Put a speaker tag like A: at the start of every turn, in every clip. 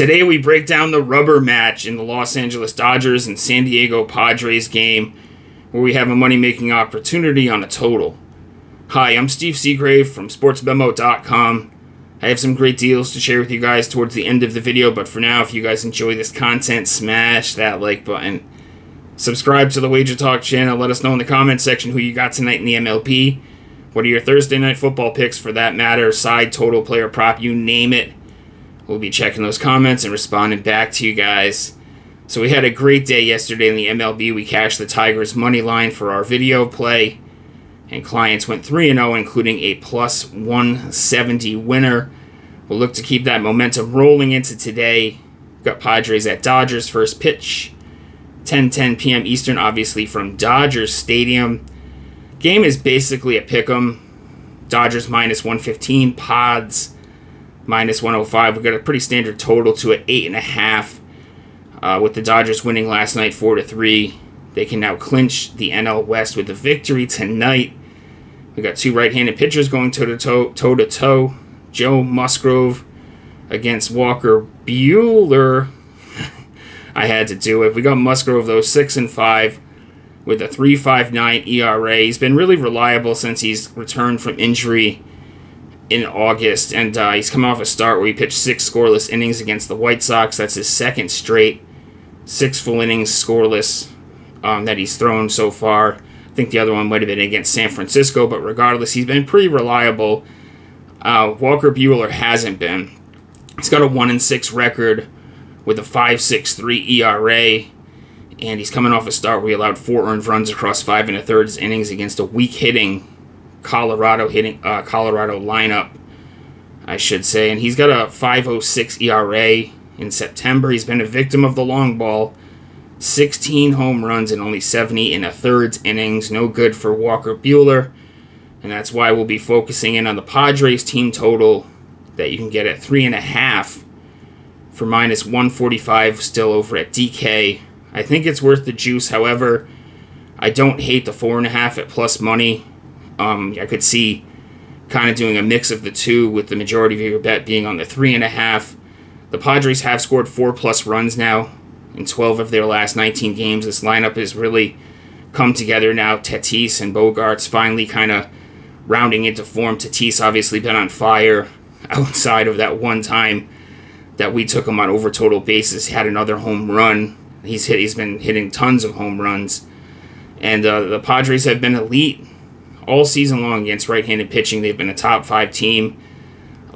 A: Today we break down the rubber match in the Los Angeles Dodgers and San Diego Padres game, where we have a money making opportunity on a total. Hi, I'm Steve Seagrave from SportsMemo.com. I have some great deals to share with you guys towards the end of the video, but for now, if you guys enjoy this content, smash that like button. Subscribe to the Wager Talk channel. Let us know in the comments section who you got tonight in the MLB. What are your Thursday night football picks for that matter? Side, total, player prop, you name it. We'll be checking those comments and responding back to you guys. So we had a great day yesterday in the MLB. We cashed the Tigers money line for our video play, and clients went 3 0, including a plus 170 winner. We'll look to keep that momentum rolling into today. We've got Padres at Dodgers first pitch, 10 10 p.m. Eastern, obviously from Dodgers Stadium. Game is basically a pick 'em. Dodgers minus 115, Pods minus 105. We got a pretty standard total to an eight and a half. Uh, with the Dodgers winning last night four to three, they can now clinch the NL West with a victory tonight. We got two right-handed pitchers going toe to toe, toe to toe. Joe Musgrove against Walker Buehler. I had to do it. We got Musgrove though six and five with a 3.59 ERA. He's been really reliable since he's returned from injury in August, and uh, he's come off a start where he pitched six scoreless innings against the White Sox. That's his second straight six full innings scoreless um, that he's thrown so far. I think the other one might have been against San Francisco, but regardless, he's been pretty reliable. Uh, Walker Buehler hasn't been. He's got a one and six record with a five six three ERA, and he's coming off a start where he allowed four earned runs across five and a third innings against a weak hitting Colorado hitting uh, Colorado lineup, I should say, and he's got a 5.06 ERA in September. He's been a victim of the long ball. 16 home runs and only 70 in a third innings. No good for Walker Buehler. And that's why we'll be focusing in on the Padres team total that you can get at 3.5 for minus 145 still over at DK. I think it's worth the juice. However, I don't hate the 4.5 at plus money. Um, I could see kind of doing a mix of the two, with the majority of your bet being on the three and a half. The Padres have scored four plus runs now in 12 of their last 19 games. This lineup has really come together now. Tatis and Bogaerts finally kind of rounding into form. Tatis obviously been on fire outside of that one time that we took him on over total basis. He had another home run. He's hit. He's been hitting tons of home runs, and uh, the Padres have been elite all season long against right-handed pitching. They've been a top five team.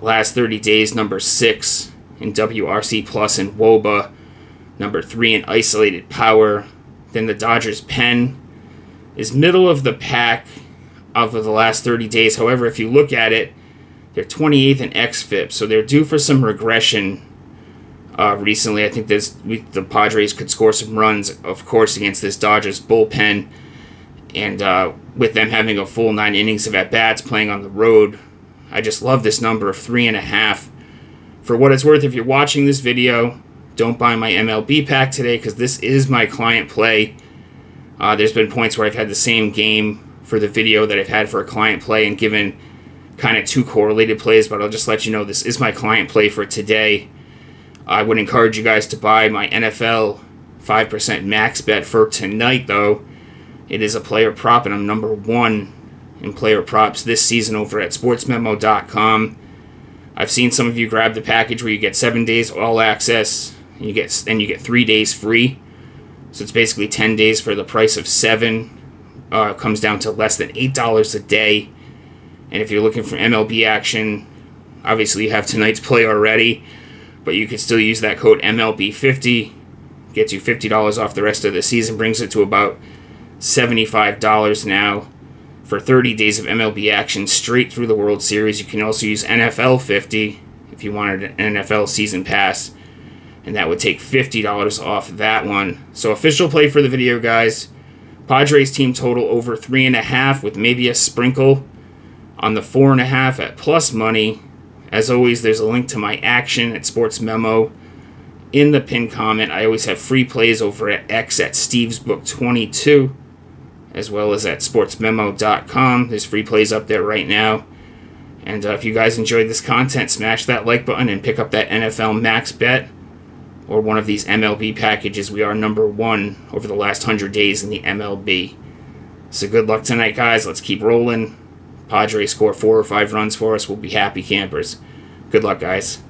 A: Last 30 days, number six in WRC plus and WOBA, number three in isolated power. Then the Dodgers pen is middle of the pack of the last 30 days. However, if you look at it, they're 28th in xFIP, so they're due for some regression. Uh, recently, I think this the Padres could score some runs, of course, against this Dodgers bullpen and uh, with them having a full nine innings of at bats playing on the road, I just love this number of three and a half. For what it's worth, if you're watching this video, don't buy my MLB pack today because this is my client play. Uh, there's been points where I've had the same game for the video that I've had for a client play and given kind of two correlated plays, but I'll just let you know this is my client play for today. I would encourage you guys to buy my NFL 5% max bet for tonight, though. It is a player prop, and I'm number one in player props this season over at sportsmemo.com. I've seen some of you grab the package where you get seven days all access, and you get and you get three days free. So it's basically ten days for the price of seven. Uh, comes down to less than eight dollars a day. And if you're looking for MLB action, obviously you have tonight's play already, but you can still use that code MLB50. Gets you fifty dollars off the rest of the season, brings it to about $75 now for 30 days of MLB action straight through the World Series. You can also use NFL 50 if you wanted an NFL season pass, and that would take $50 off that one. So, official play for the video, guys. Padres team total over 3.5 with maybe a sprinkle on the 4.5 at plus money. As always, there's a link to my action at Sports Memo in the pin comment. I always have free plays over at X at Steve's Book 22 as well as at sportsmemo.com. There's free plays up there right now. And uh, if you guys enjoyed this content, smash that like button and pick up that NFL Max bet. or one of these MLB packages, we are number one over the last 100 days in the MLB. So good luck tonight, guys. Let's keep rolling. Padres score four or five runs for us. We'll be happy campers. Good luck, guys.